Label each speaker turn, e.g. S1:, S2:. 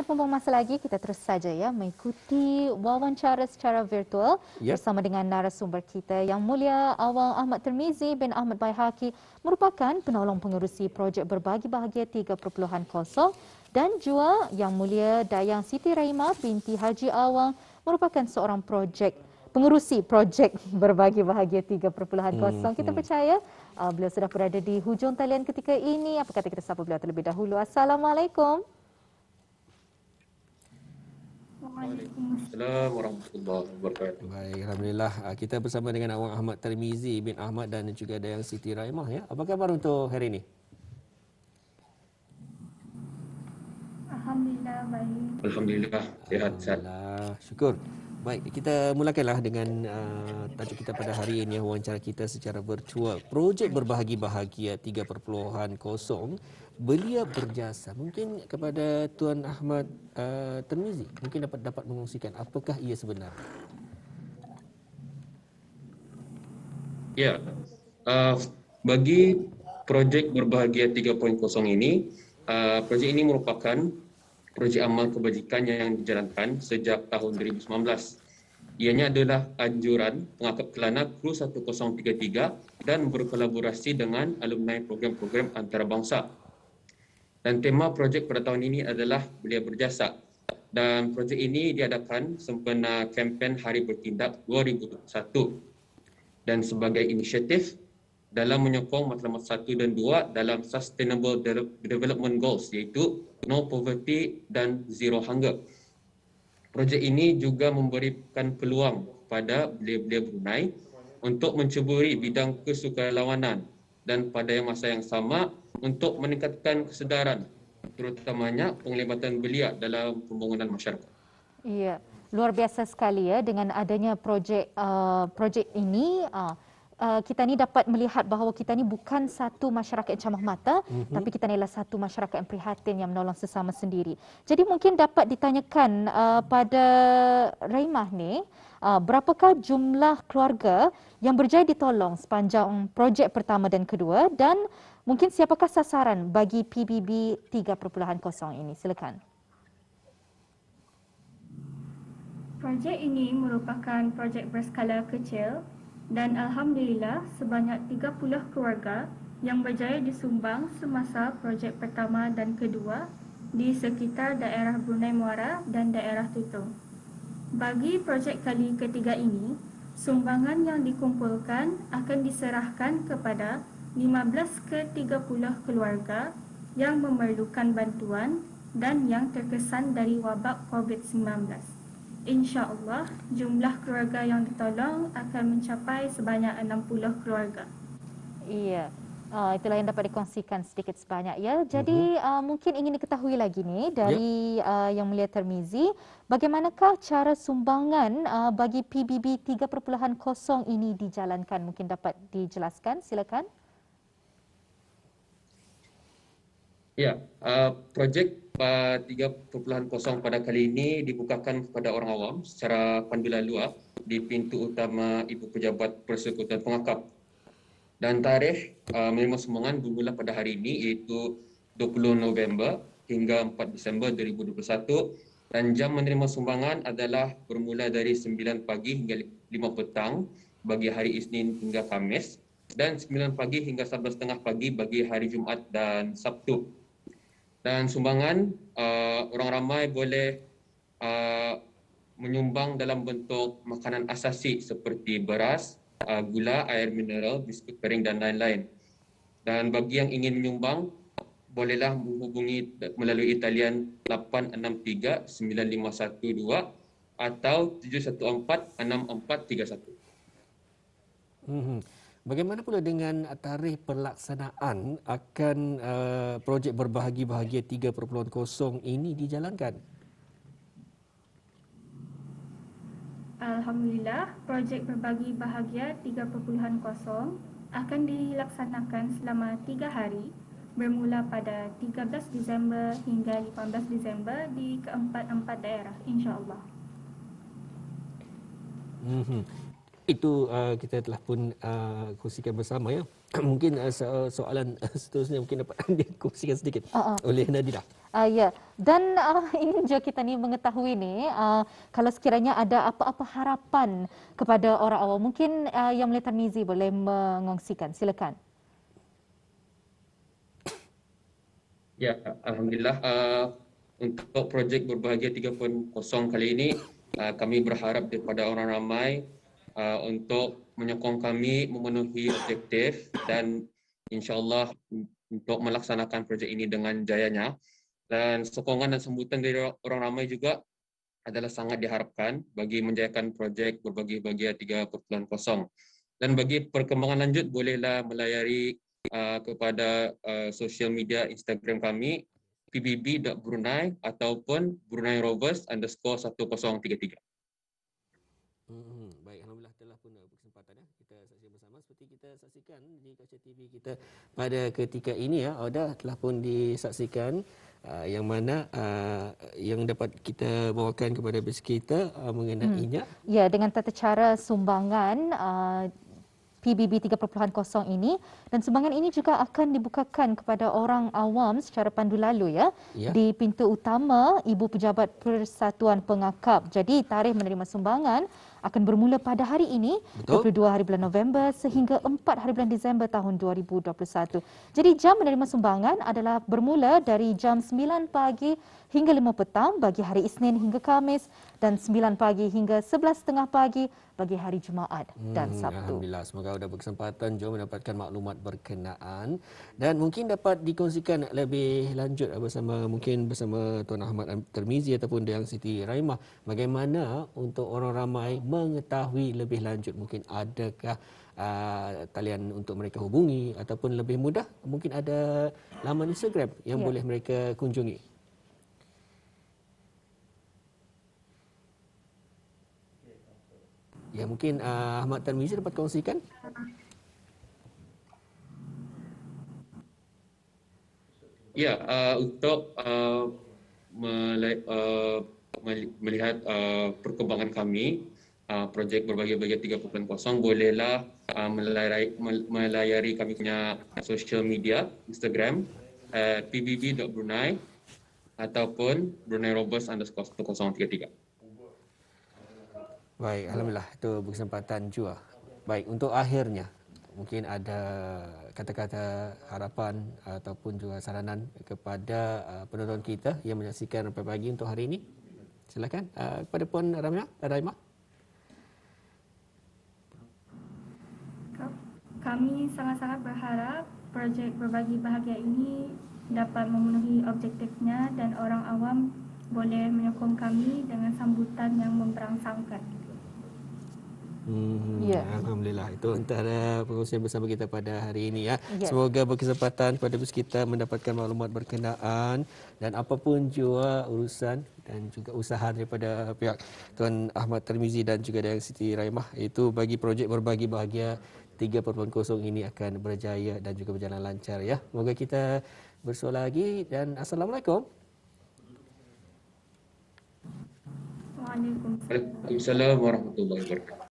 S1: tanpa buang masa lagi, kita terus saja ya mengikuti wawancara secara virtual yep. bersama dengan narasumber kita yang mulia Awang Ahmad Termizi bin Ahmad Baihaki merupakan penolong pengerusi projek berbagi bahagia 3.0 dan juga yang mulia Dayang Siti Rahimah binti Haji Awang merupakan seorang projek pengerusi projek berbagi bahagia 3.0. Hmm, kita hmm. percaya uh, beliau sudah berada di hujung talian ketika ini. Apa kata kita sapa beliau terlebih dahulu. Assalamualaikum.
S2: Waalaikumsalam warahmatullahi wabarakatuh.
S3: Baik, alhamdulillah ah, kita bersama dengan Awang Ahmad Tarmizi bin Ahmad dan juga ada yang Siti Raimah ya. Apa khabar untuk hari ini?
S2: Alhamdulillah baik. Alhamdulillah sihat sihat.
S3: Syukur. Baik, kita mulakanlah dengan uh, tajuk kita pada hari ini wawancara kita secara virtual. Projek berbahagi bahagia 3.0 belia berjasa. Mungkin kepada Tuan Ahmad uh, Termizi, mungkin dapat dapat mengungsikan apakah ia sebenarnya?
S2: Ya, uh, bagi projek berbahagia 3.0 ini, uh, projek ini merupakan projek amal kebajikan yang dijalankan sejak tahun 2019. Ianya adalah anjuran pengakap kelana Kru 1033 dan berkolaborasi dengan alumni program-program antarabangsa. Dan tema projek pada tahun ini adalah Belia Berjasa. Dan projek ini diadakan sempena kempen Hari Bertindak 2021. Dan sebagai inisiatif dalam menyokong matlamat satu dan dua dalam Sustainable Development Goals iaitu No Poverty dan Zero Hunger. Projek ini juga memberikan peluang pada belia-belia Brunei untuk menceburi bidang kesukarelawanan dan pada masa yang sama untuk meningkatkan kesedaran terutamanya penglibatan belia dalam pembangunan masyarakat.
S1: Iya, luar biasa sekali ya dengan adanya projek uh, projek ini uh, uh, kita ni dapat melihat bahawa kita ni bukan satu masyarakat yang camah mata mm-hmm. tapi kita ni adalah satu masyarakat yang prihatin yang menolong sesama sendiri. Jadi mungkin dapat ditanyakan uh, pada Raimah ni uh, berapakah jumlah keluarga yang berjaya ditolong sepanjang projek pertama dan kedua dan mungkin siapakah sasaran bagi PBB 3.0 ini? Silakan.
S4: Projek ini merupakan projek berskala kecil dan Alhamdulillah sebanyak 30 keluarga yang berjaya disumbang semasa projek pertama dan kedua di sekitar daerah Brunei Muara dan daerah Tutong. Bagi projek kali ketiga ini, sumbangan yang dikumpulkan akan diserahkan kepada 15 ke 30 keluarga yang memerlukan bantuan dan yang terkesan dari wabak COVID-19 insya-Allah jumlah keluarga yang ditolong akan mencapai sebanyak 60 keluarga.
S1: Iya. Uh, itulah yang dapat dikongsikan sedikit sebanyak ya. Jadi mm-hmm. uh, mungkin ingin diketahui lagi ni dari yep. uh, yang mulia Termizi, bagaimanakah cara sumbangan uh, bagi PBB 3.0 ini dijalankan? Mungkin dapat dijelaskan, silakan.
S2: Ya, uh, projek 3.0 pada kali ini dibukakan kepada orang awam secara pandu lalu di pintu utama Ibu Pejabat Persekutuan Pengakap. Dan tarikh uh, menerima sumbangan bermula pada hari ini iaitu 20 November hingga 4 Disember 2021 dan jam menerima sumbangan adalah bermula dari 9 pagi hingga 5 petang bagi hari Isnin hingga Khamis dan 9 pagi hingga 11.30 pagi bagi hari Jumaat dan Sabtu dan sumbangan uh, orang ramai boleh uh, menyumbang dalam bentuk makanan asasi seperti beras, uh, gula, air mineral, biskut kering dan lain-lain. Dan bagi yang ingin menyumbang, bolehlah menghubungi melalui talian 863 9512 atau 714 6431.
S3: Bagaimana pula dengan tarikh pelaksanaan akan uh, projek berbahagi bahagia 3.0 ini dijalankan?
S4: Alhamdulillah, projek berbagi bahagia 3.0 akan dilaksanakan selama 3 hari bermula pada 13 Disember hingga 18 Disember di keempat-empat daerah insya-Allah.
S3: Mm-hmm itu uh, kita telah pun uh, kongsikan bersama ya. mungkin uh, soalan uh, seterusnya mungkin dapat dikongsikan sedikit uh-uh. oleh Nadidah.
S1: Uh, ya, dan uh, ini juga kita ni mengetahui ni uh, kalau sekiranya ada apa-apa harapan kepada orang awam, mungkin uh, yang Melihat Mizi boleh mengongsikan. Silakan.
S2: Ya, Alhamdulillah. Uh, untuk projek berbahagia 3.0 kali ini, uh, kami berharap daripada orang ramai uh, untuk menyokong kami memenuhi objektif dan insyaAllah untuk melaksanakan projek ini dengan jayanya. Dan sokongan dan sambutan dari orang ramai juga adalah sangat diharapkan bagi menjayakan projek berbagi-bahagia 3.0. Dan bagi perkembangan lanjut, bolehlah melayari uh, kepada uh, social media Instagram kami pbb.brunei ataupun Brunei Rovers underscore 1033.
S3: Hmm, baik, Alhamdulillah telah pun berkesempatan ya. kita saksikan bersama seperti kita saksikan di Kaca TV kita pada ketika ini ya, Oda telah pun disaksikan uh, yang mana uh, yang dapat kita bawakan kepada bes kita uh, mengenainya. Hmm.
S1: Ya, dengan tata cara sumbangan uh, PBB 3.0 ini dan sumbangan ini juga akan dibukakan kepada orang awam secara pandu lalu ya, ya. di pintu utama Ibu Pejabat Persatuan Pengakap. Jadi tarikh menerima sumbangan akan bermula pada hari ini Betul. 22 hari bulan November sehingga 4 hari bulan Disember tahun 2021. Jadi jam menerima sumbangan adalah bermula dari jam 9 pagi hingga 5 petang bagi hari Isnin hingga Kamis dan 9 pagi hingga 11.30 pagi bagi hari Jumaat dan hmm, Sabtu.
S3: Alhamdulillah, semoga ada berkesempatan jom mendapatkan maklumat berkenaan dan mungkin dapat dikongsikan lebih lanjut bersama mungkin bersama Tuan Ahmad Termizi ataupun Dayang Siti Raimah bagaimana untuk orang ramai mengetahui lebih lanjut mungkin adakah uh, talian untuk mereka hubungi ataupun lebih mudah mungkin ada laman Instagram yang ya. boleh mereka kunjungi. Ya mungkin uh, Ahmad Tarmizi dapat kongsikan.
S2: Ya uh, untuk uh, uh, melihat uh, perkembangan kami uh, projek berbagi-bagi 3.0 bolehlah uh, melayari, melayari kami punya social media Instagram uh, pbb.brunei ataupun Brunei Robust underscore 1033.
S3: Baik, Alhamdulillah itu berkesempatan juga. Baik, untuk akhirnya mungkin ada kata-kata harapan ataupun juga saranan kepada uh, penonton kita yang menyaksikan sampai pagi untuk hari ini. Silakan kepada Puan Ramya, Raimah.
S4: Kami sangat-sangat berharap projek berbagi bahagia ini dapat memenuhi objektifnya dan orang awam boleh menyokong kami dengan sambutan yang memberangsangkan.
S3: Hmm, ya. Alhamdulillah itu antara perkongsian bersama kita pada hari ini ya. ya. Semoga berkesempatan pada bus kita mendapatkan maklumat berkenaan dan apapun jua urusan dan juga usaha daripada pihak Tuan Ahmad Termizi dan juga dari Siti Raimah itu bagi projek berbagi bahagia 3.0 ini akan berjaya dan juga berjalan lancar ya. Semoga kita bersua lagi dan assalamualaikum.
S2: Waalaikumsalam warahmatullahi wabarakatuh.